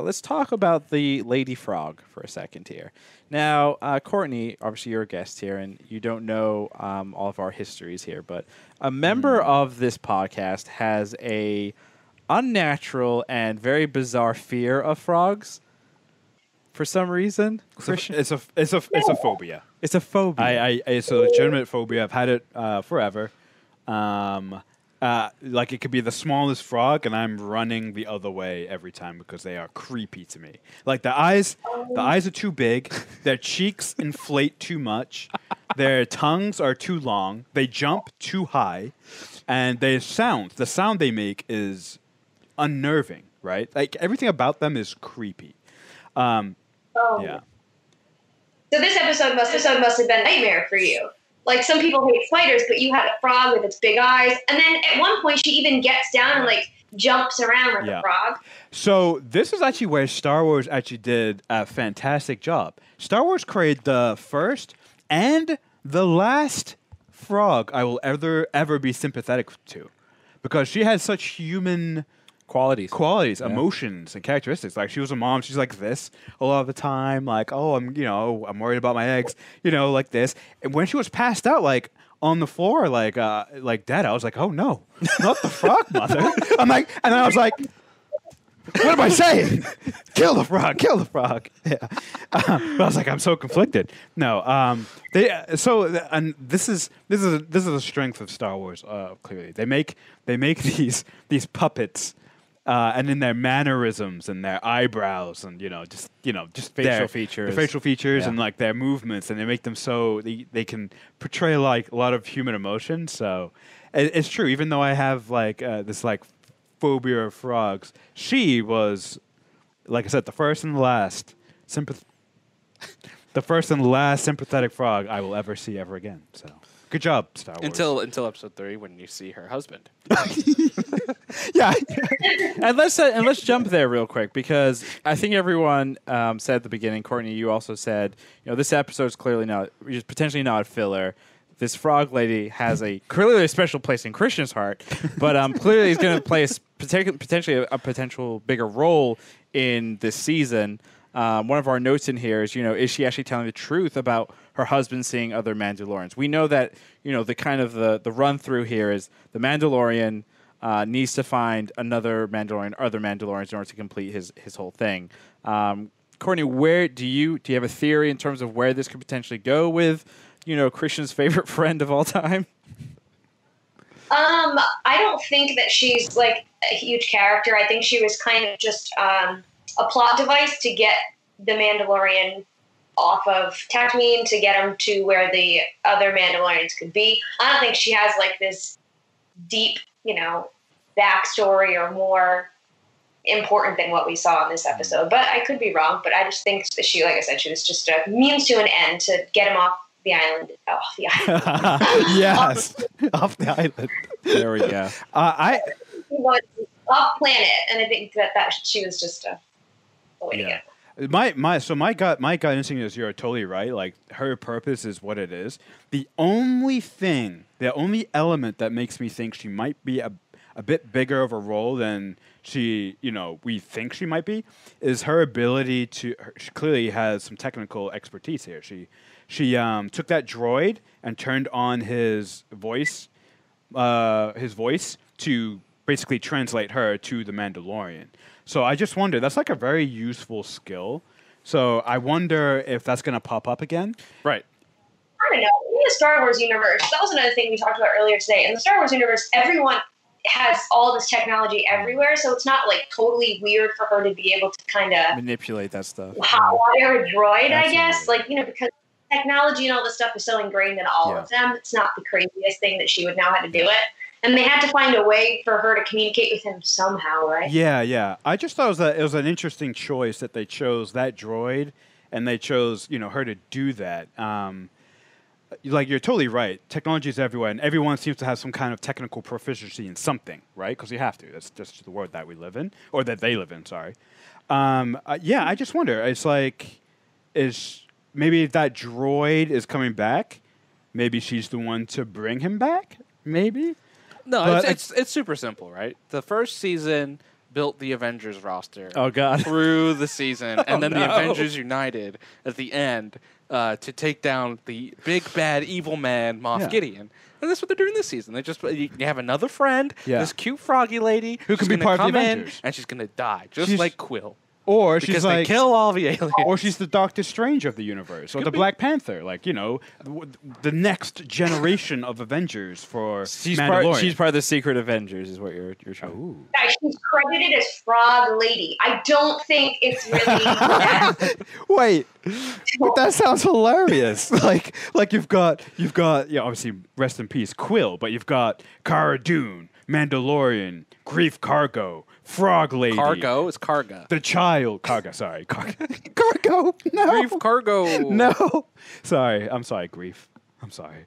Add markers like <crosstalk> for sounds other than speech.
Let's talk about the Lady Frog for a second here. Now, uh, Courtney, obviously you're a guest here, and you don't know um, all of our histories here, but a member of this podcast has a unnatural and very bizarre fear of frogs. For some reason, It's a, it's a it's a it's a phobia. it's a phobia. I, I it's a legitimate phobia. I've had it uh, forever. Um, uh, like it could be the smallest frog, and I'm running the other way every time because they are creepy to me. Like the eyes, the eyes are too big. <laughs> Their cheeks inflate too much. Their tongues are too long. They jump too high, and their sound, the sound they make is unnerving. Right? Like everything about them is creepy. Um, Oh. yeah. So this episode must this episode must have been a nightmare for you. Like some people hate spiders, but you had a frog with its big eyes, and then at one point she even gets down and like jumps around like Yeah. a frog. So this is actually where Star Wars actually did a fantastic job. Star Wars created the first and the last frog I will ever ever be sympathetic to, because she has such human qualities. qualities, emotions, and characteristics. Like she was a mom, she's like this a lot of the time. Like, oh, I'm you know I'm worried about my eggs, you know, like this. And when she was passed out, like on the floor, like uh, like dead, I was like, oh no, not the frog mother. <laughs> I'm like, and I was like. What am I saying? kill the frog! Kill the frog! <laughs> Yeah, Uh, <laughs> but I was like, I'm so conflicted. No, um, they uh, so and this is this is this is the strength of Star Wars. Uh, clearly, they make they make these these puppets, uh, and in their mannerisms and their eyebrows and you know just you know just Facial their- features. the facial features Yeah. and like their movements, and they make them so they they can portray like a lot of human emotion. So it, it's true. Even though I have like uh, this like phobia of frogs, she was like I said, the first and the last sympath- <laughs> the first and last sympathetic frog I will ever see ever again. So good job, Star Wars. Until until episode three when you see her husband. <laughs> yeah, <laughs> and let's uh, and let's jump there real quick because I think everyone um, said at the beginning. Courtney, you also said, you know, this episode is clearly not, is potentially not a filler. This frog lady has a clearly a special place in Krishna's heart, but um, clearly is going to play a potentially a, a potential bigger role in this season. Um, one of our notes in here is, you know, is she actually telling the truth about her husband seeing other Mandalorians? We know that, you know, the kind of the the run through here is the Mandalorian uh, needs to find another Mandalorian, other Mandalorians in order to complete his his whole thing. Um, Courtney, where do you do you have a theory in terms of where this could potentially go with, you know, Krishna's <laughs> favorite friend of all time? Um, I don't think that she's like a huge character. I think she was kind of just um, a plot device to get the Mandalorian off of Tatooine to get him to where the other Mandalorians could be. I don't think she has like this deep, you know, backstory or more important than what we saw in this episode. But I could be wrong. But I just think that she, like I said, she was just a means to an end to get him off the island. Off the <laughs> island. yes, off the island. There we go. Uh, I off planet, and I think that that she was just a, a way to Yeah. my my so my gut my gut instinct is you're totally right. Like her purpose is what it is. The only thing, the only element that makes me think she might be a a bit bigger of a role than she, you know, we think she might be, is her ability to. Her, she clearly has some technical expertise here. She she um, took that droid and turned on his voice uh, his voice to basically translate her to the Mandalorian. So I just wonder that's like a very useful skill. So I wonder if that's going to pop up again. Right. I don't know. In the Star Wars universe, that was another thing we talked about earlier today. In the Star Wars universe, everyone has all this technology everywhere, so it's not like totally weird for her to be able to kind of Manipulate that stuff. hotwire a droid, I guess. Like, you know, because technology and all this stuff is so ingrained in all of them, it's not the craziest thing that she would know how to do it. And they had to find a way for her to communicate with him somehow, right? Yeah, yeah. I just thought it was, a, it was an interesting choice that they chose that droid and they chose, you know, her to do that. Um, like you're totally right. Technology is everywhere, and everyone seems to have some kind of technical proficiency in something, right? Because you have to. That's just the world that we live in, or that they live in. Sorry. Um, uh, yeah, I just wonder. It's like, is maybe if that droid is coming back, maybe she's the one to bring him back. Maybe. No, it's, it's it's super simple, right? The first season, built the Avengers roster Oh God. <laughs> through the season, and then the. Avengers United at the end uh, to take down the big bad evil man Moff Yeah. Gideon. And that's what they're doing this season. They just you you have another friend, Yeah. this cute froggy lady Who can be part of the come in, Avengers. and she's gonna die, just She's- like Kuiil, Or because she's they like, kill all the aliens. <laughs> or she's the Doctor Strange of the universe, or Could the be. Black Panther. Like you know, w- the next generation of Avengers for She's Mandalorian. part. She's part of the Secret Avengers, is what you're you're trying. Ooh. Guys, she's credited as Frog Lady. I don't think it's really. <laughs> Wait, but that sounds hilarious. <laughs> like, like you've got you've got yeah, obviously rest in peace Kuiil, but you've got Cara Dune, Mandalorian, Greef Cargo, Frog Lady, Cargo is Karga. the Child, Cargo. Sorry, Car- Cargo. <laughs> No, Greef Cargo. no. Sorry, I'm sorry, Greef. I'm sorry.